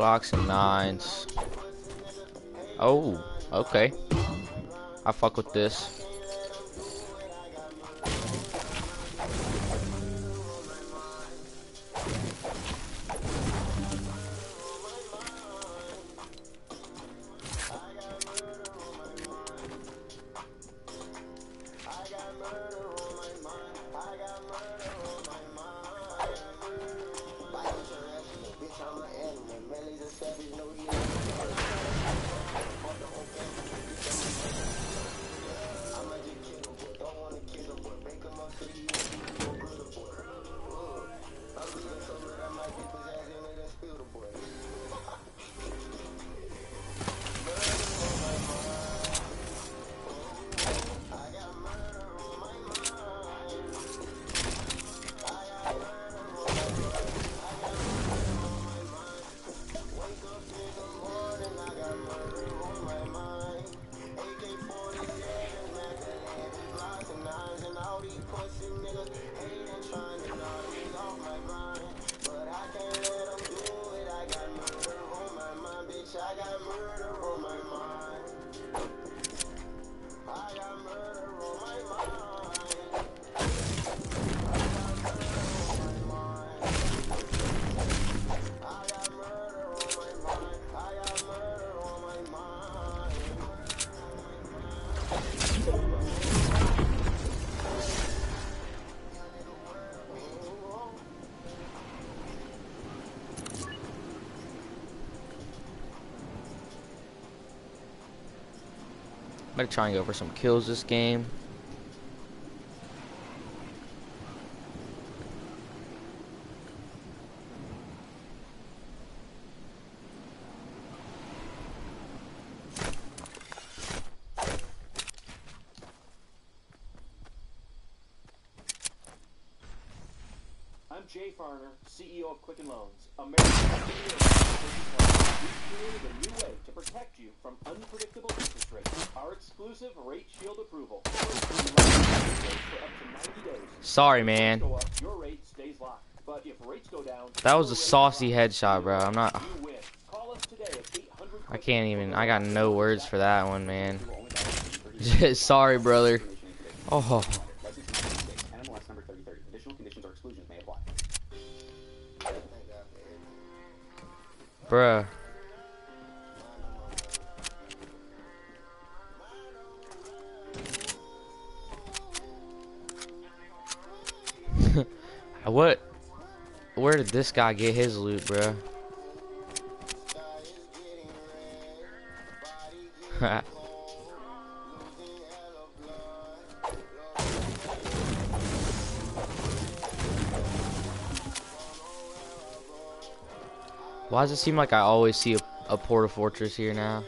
Glocks and nines. Oh, okay. I fuck with this. I'm gonna try and go for some kills this game. I'm Jay Farner, CEO of Quicken Loans, America's We've created a new way to protect you from unpredictable interest rates. Our exclusive Rate Shield approval. For up to 90 days. Sorry, man. Go up, your rate stays locked. But if rates go man. That was a saucy headshot, bro. I'm not. You win. Call us today at 800 I can't even. I got no words for that one, man. Sorry, brother. Oh, what? Where did this guy get his loot, bruh? Why does it seem like I always see a, a Port-a-Fortress here now?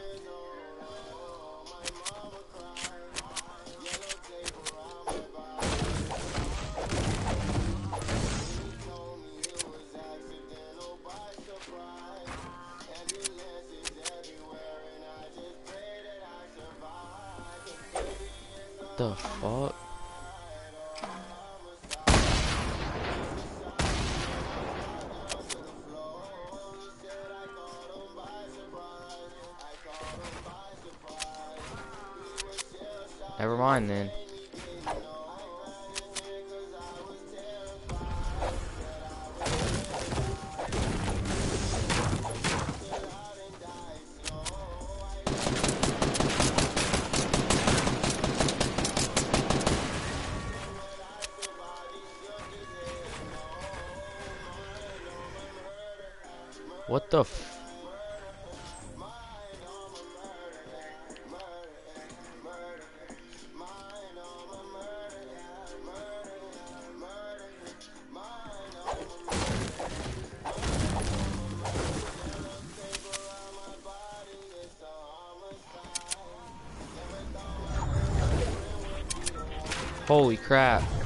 Holy crap.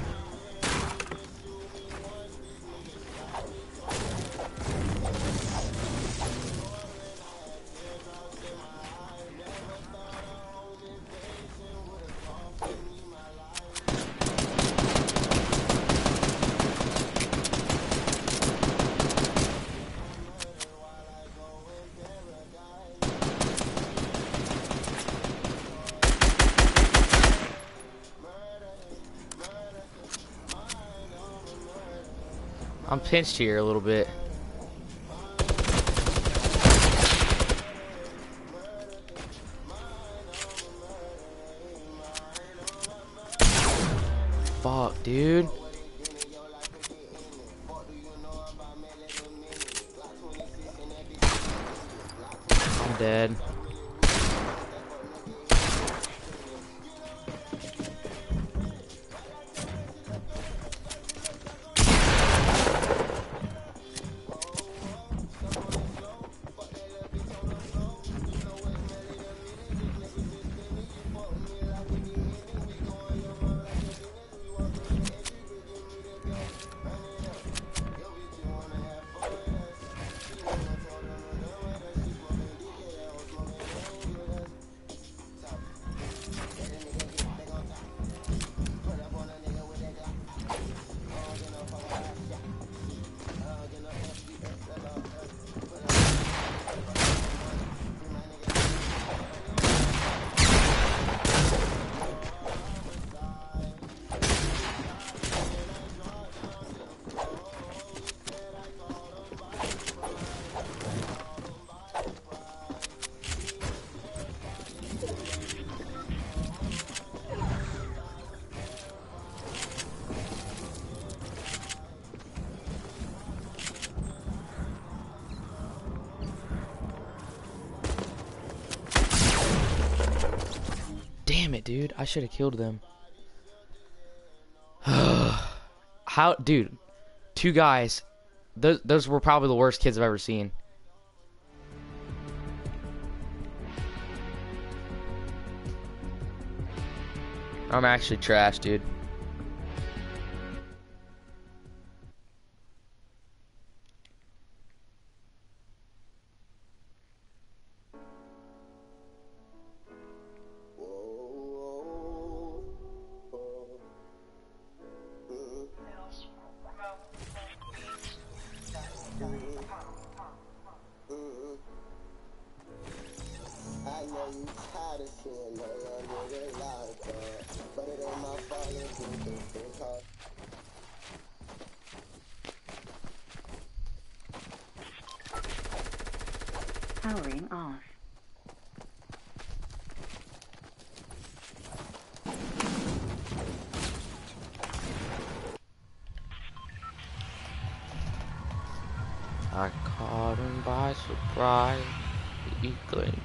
Pinched here a little bit. Dude. I should have killed them. How, dude? Two guys. Those, those were probably the worst kids I've ever seen. I'm actually trash, dude. Caught him by surprise. He couldn't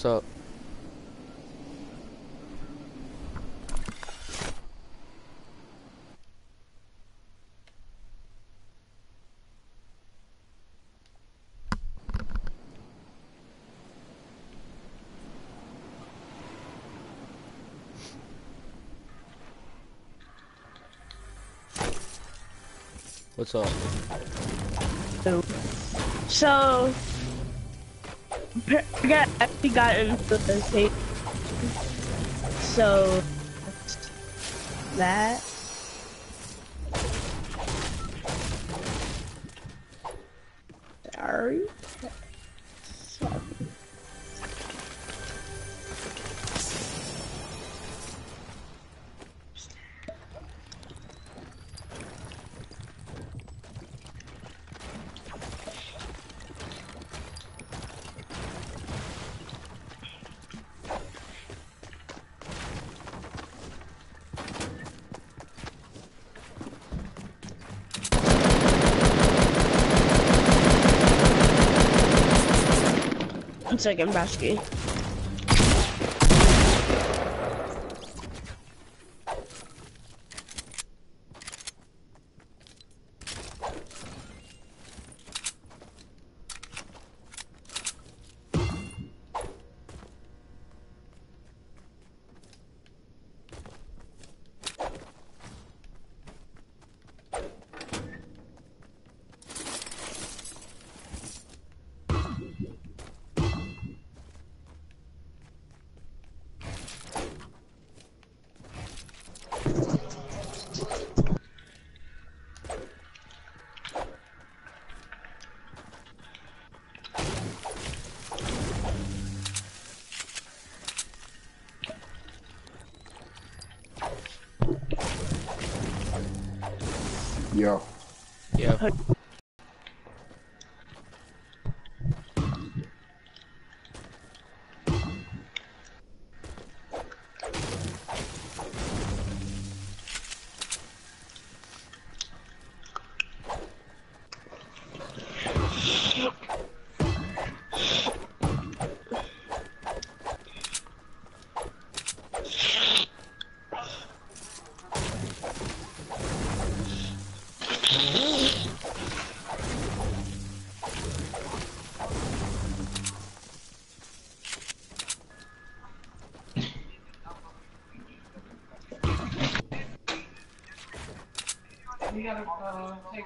What's up? What's up? So, so I got actually got into the tape. So that second, Basky. Yo. Yeah.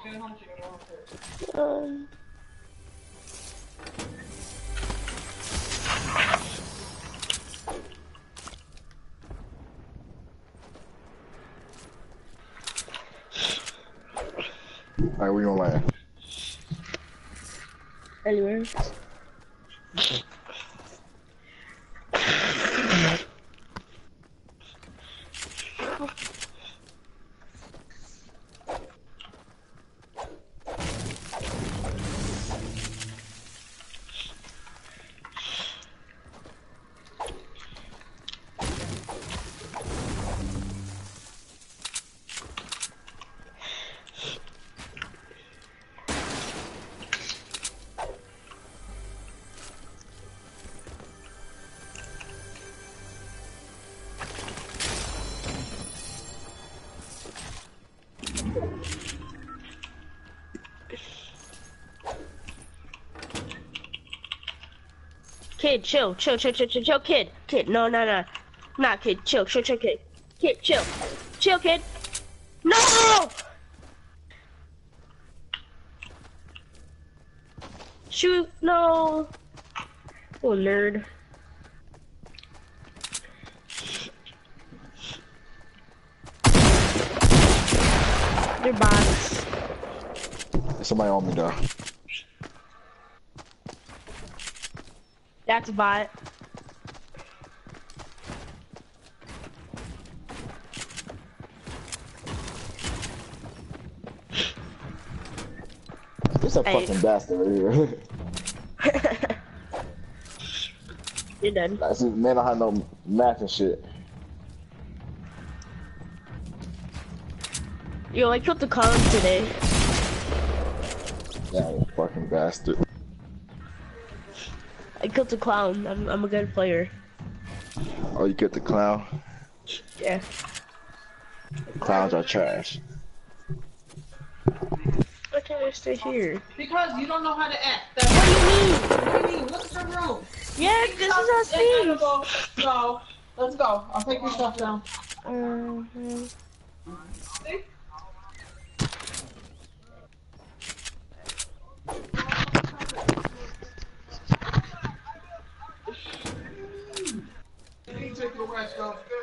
ちなみに。Kid, chill, chill, chill, chill, chill, chill, kid, kid, no, no, no, not kid, chill, chill, chill, kid, kid, chill, chill, kid, no! Shoot, no! Oh, nerd. They're bots. Somebody on me though. That's a bot. It's a Hey. fucking bastard right here. You're dead. I see, man, I have no math and shit. Yo, I killed the clown today. Yeah, fucking bastard. I killed the clown. I'm, I'm a good player. Oh, you killed the clown? Yeah. Clowns are trash. Why can't I stay here? Because you don't know how to act. That's what do you mean. What do you mean? Look at your room. Yeah, this is our Let's thing. go. Go. Let's go. I'll take your stuff down. Mm-hmm. You take the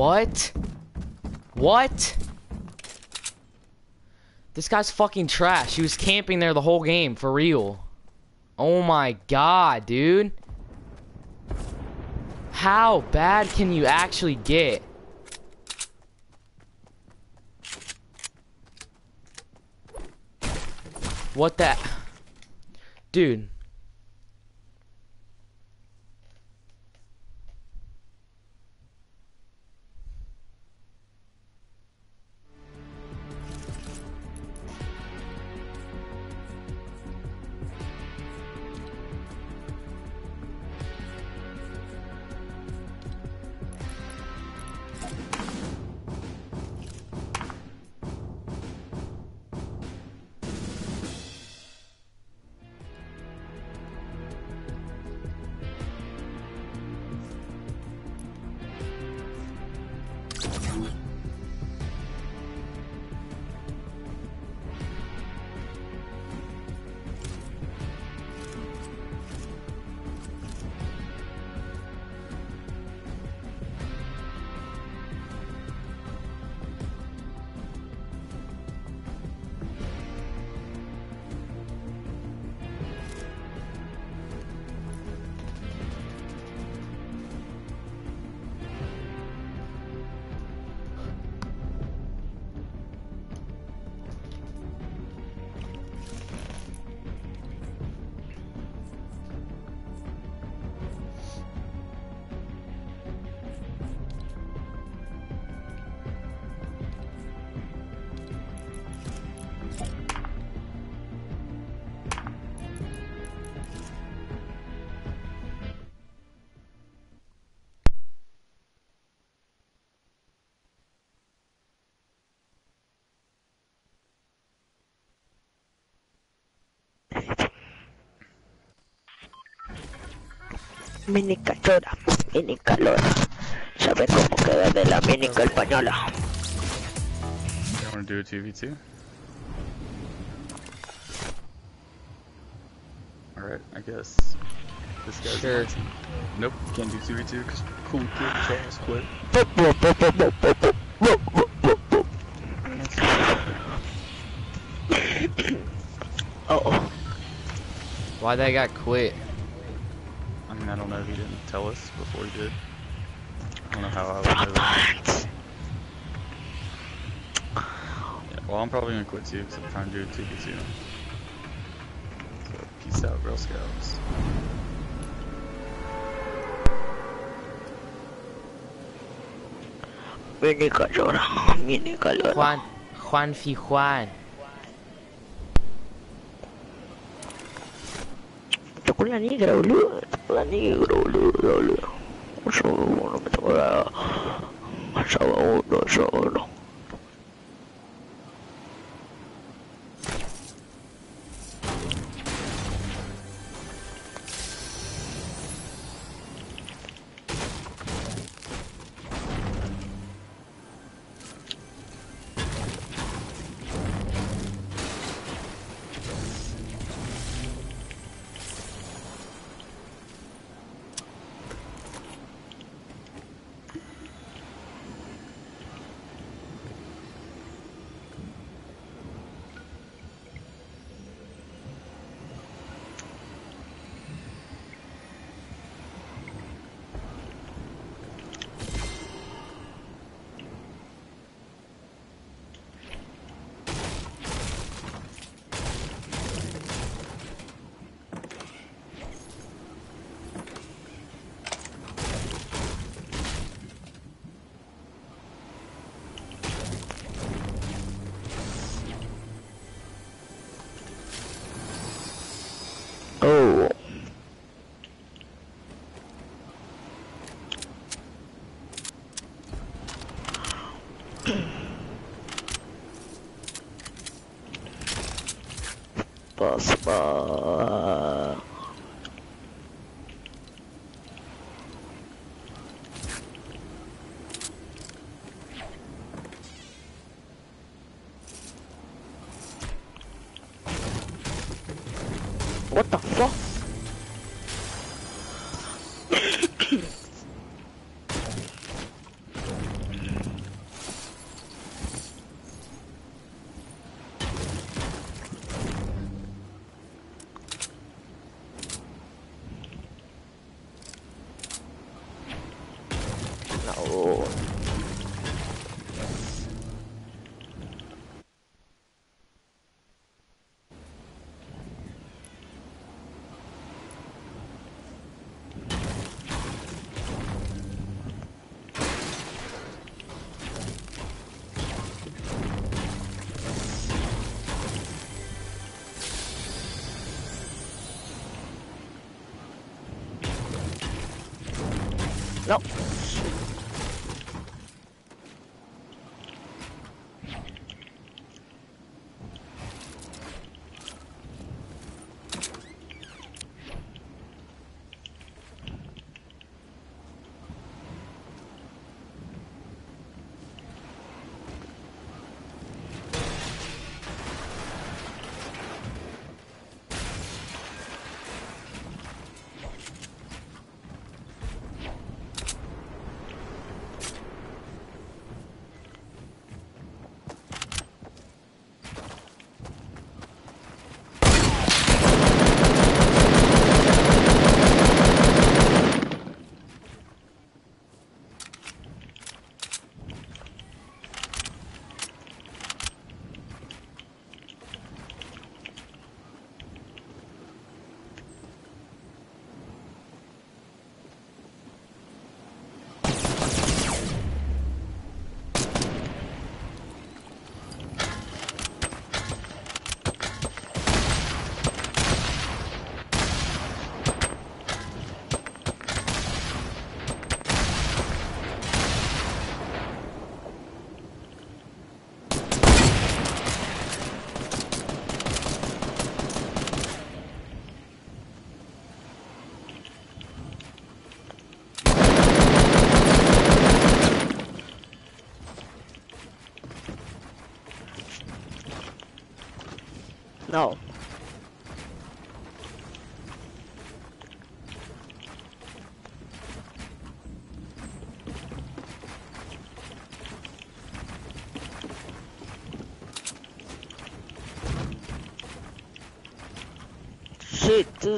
What? What? This guy's fucking trash. He was camping there the whole game, for real. Oh my god, dude. How bad can you actually get? What that? Dude. Mini cachora, mini calora. ¿Sabe cómo queda de la mini española? You want to do a 2v2? Alright, I guess. This guy's on Sure. my. Nope, can't do 2v2 because cool kid Charles quit. Why that got quit? I mean, I don't know. If he didn't tell us before he did. I don't know how I would know that. Yeah, well, I'm probably gonna quit too because I'm trying to do a 2v2. So, peace out, Girl Scouts. mini cachora, mini calora. Juan, Juan Fi Juan. Negra, boludo. Estoy con la negra, boludo, boludo. Yo no me tengo la... Yo uno, yo uno. What the fuck?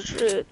Shit, this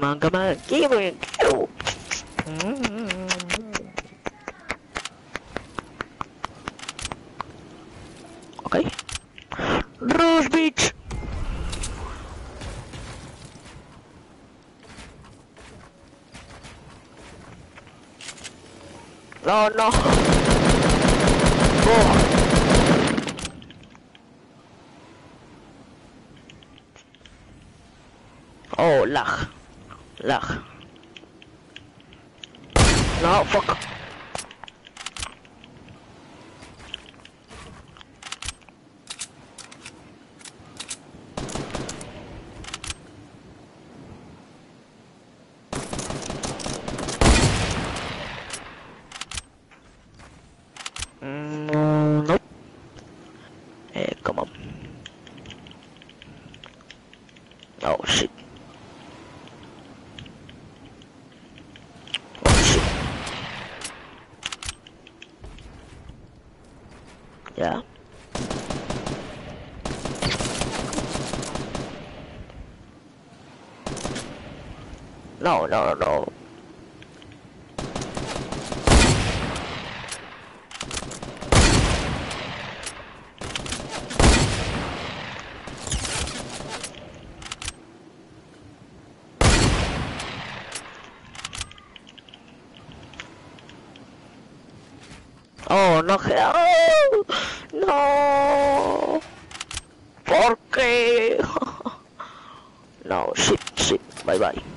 come on, come on. Gamer, go! no, no. Oh, no. Oh, no. ¿Por qué? no, shit, shit. Bye bye.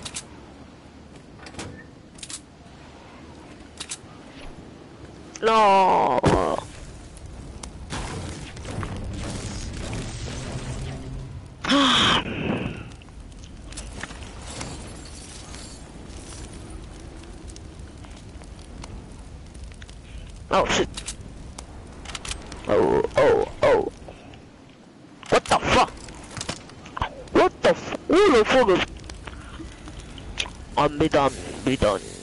started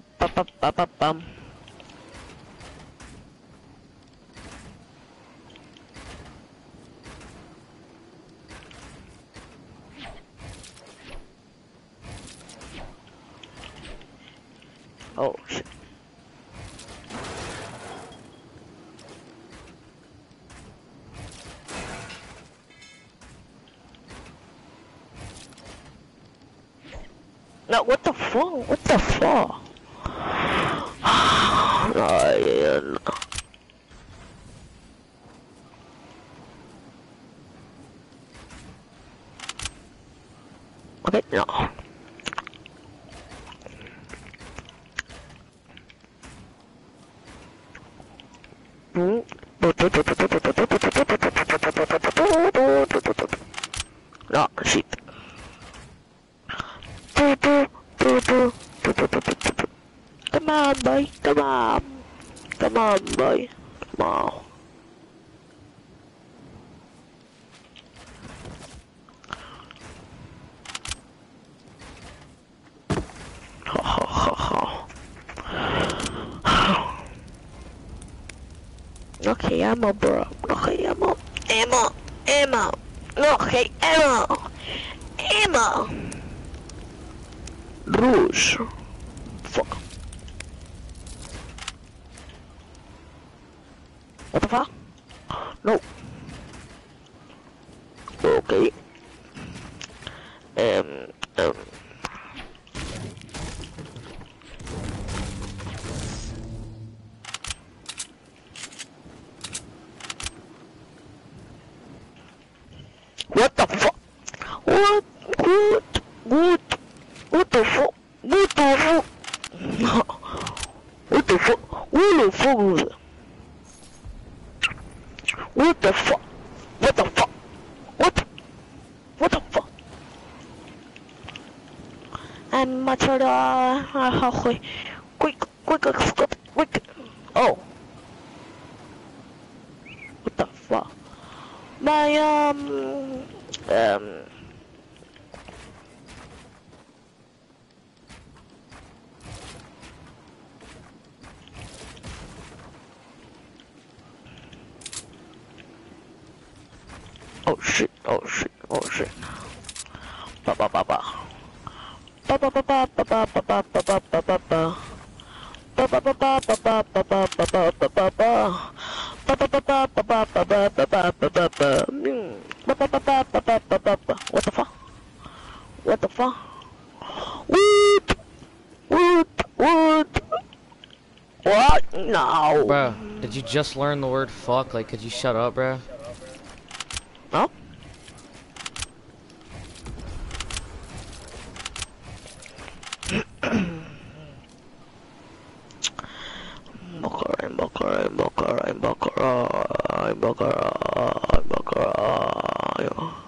No. Okay. Um, 二号回 just learned the word fuck. Like, could you shut up, bro? Well. Bokara, Bokara, Bokara, Bokara, Bokara.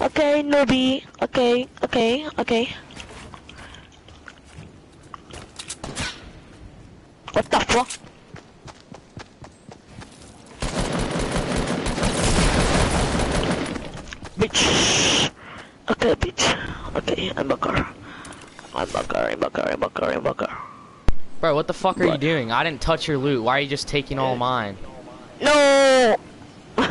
Okay, newbie. Okay, okay, okay. What the fuck? Bitch. Okay, bitch. Okay, I'm a car. I'm a car, I'm a car, I'm a car, I'm a car. Bro, what the fuck are you doing? I didn't touch your loot. Why are you just taking all mine? No!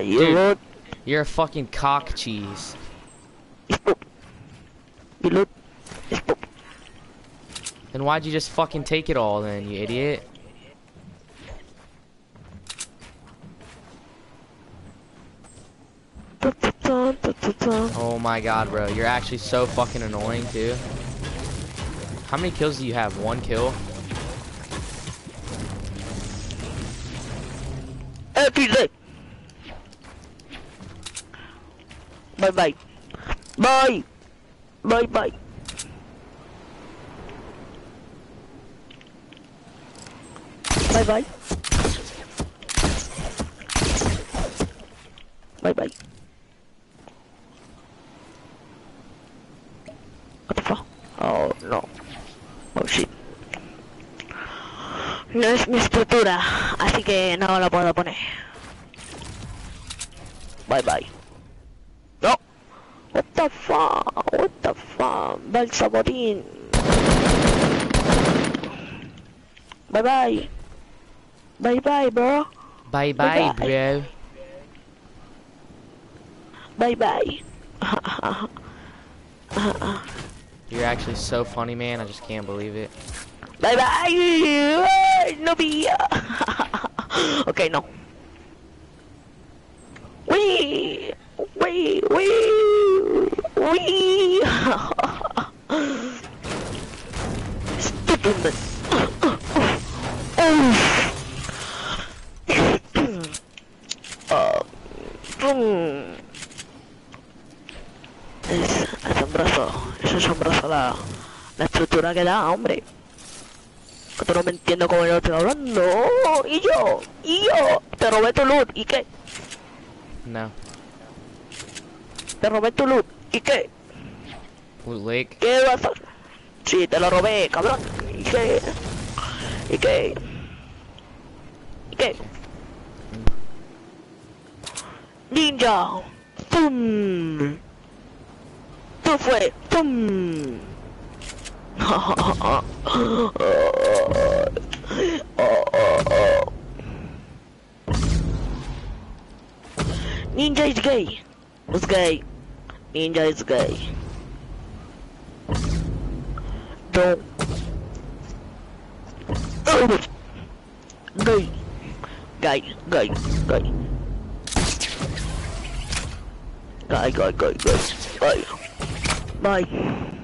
you Dude. look, You're a fucking cock cheese. You look. Then why'd you just fucking take it all then, you idiot? Oh my god, bro. You're actually so fucking annoying, too. How many kills do you have? One kill? Every day. Bye bye. Bye. Bye What the fuck? Oh no. Oh shit. No es mi estructura, así que no la puedo poner. Bye bye. No. What the fuck? What the fuck? Balsamorín. Bye bye. Bye bye, bro. Bye bye, Bye-bye. bro. Bye bye. You're actually so funny, man. I just can't believe it. bye bye. No be. okay, no. Wee. Wee. Wee. Wee. ¿Dónde? Ah, pum. La, la estructura que da, hombre. Que tú no me entiendo cómo yo estoy hablando. Y yo, y yo, te robé tu loot, ¿y qué? No. Te robé tu loot, ¿y qué? Loot Lake. ¿Qué vas a...? Sí, te lo robé, cabrón. ¿Y qué? ¿Y qué? ¿Y qué? Ninja. ¡Pum! Both way. Boom. Ninja is gay. It's gay. Ninja is gay. Don't. Oh. Gay, gay, gay. Gay, gay, gay, gay. Gay. Bye.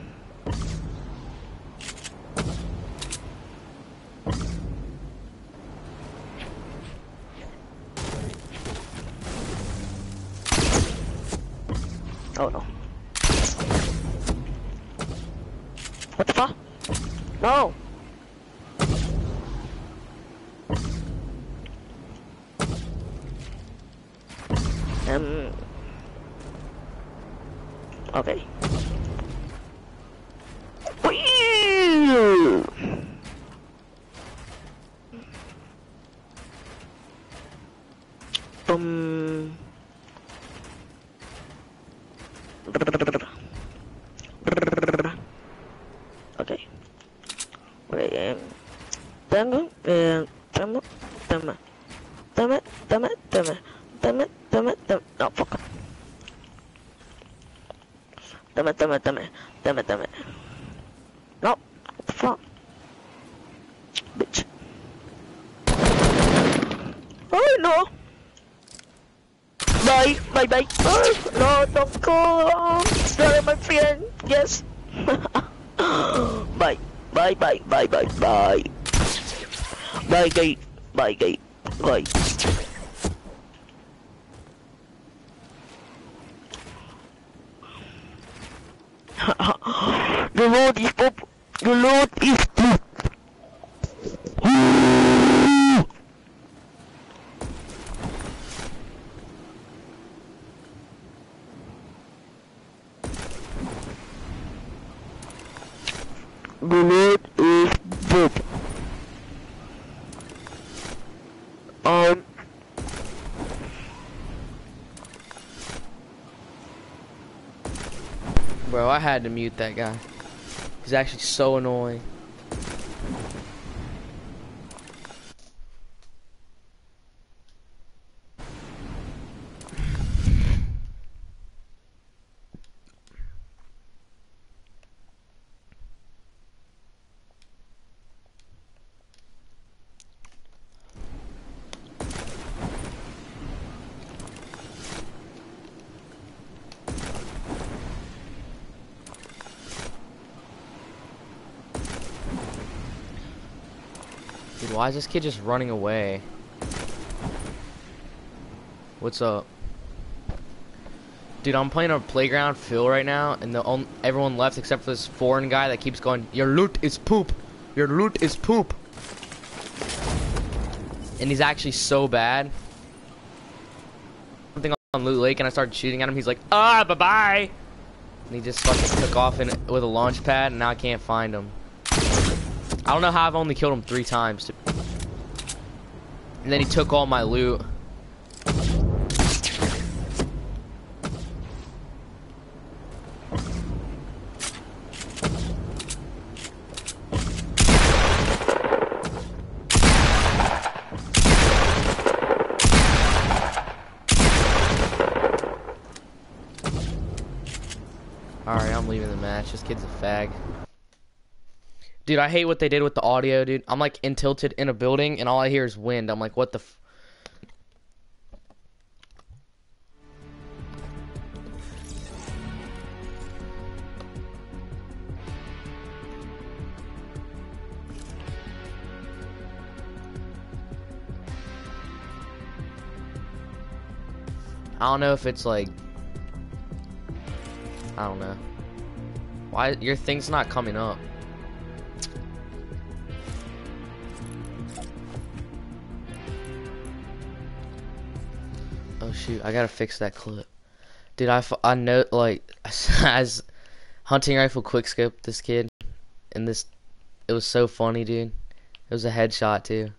De lood is op de lood. I had to mute that guy. He's actually so annoying. Dude, why is this kid just running away? What's up? Dude, I'm playing a playground fill right now, and the on everyone left except for this foreign guy that keeps going, Your loot is poop! Your loot is poop! And he's actually so bad. Something on Loot Lake, and I started shooting at him, he's like, Ah, bye-bye! And he just fucking took off in, with a launch pad, and now I can't find him. I don't know how I've only killed him three times. And then he took all my loot. Alright, I'm leaving the match. This kid's a fag. Dude, I hate what they did with the audio, dude. I'm like in tilted in a building and all I hear is wind. I'm like, what the I don't know if it's like I don't know. Why your thing's not coming up? Shoot, I gotta fix that clip. Dude, I, I know, like, as hunting rifle quickscope this kid, and this, it was so funny, dude. It was a headshot, too.